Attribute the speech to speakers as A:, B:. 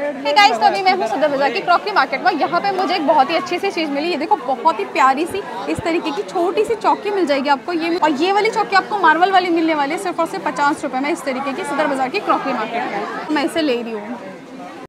A: Guys तो अभी मैं हूँ सदर बाज़ार की क्रॉकरी मार्केट में यहाँ पे मुझे एक बहुत ही अच्छी सी चीज़ मिली। ये देखो, बहुत ही प्यारी सी, इस तरीके की छोटी सी चौकी मिल जाएगी आपको। ये और ये वाली चौकी आपको मार्बल वाली मिलने वाली है, सिर्फ़ और सिर्फ़ पचास रुपये में इस तरीके की सदर बाज़ार की क्रॉकरी मार्केट में। मैं इसे ले रही हूँ।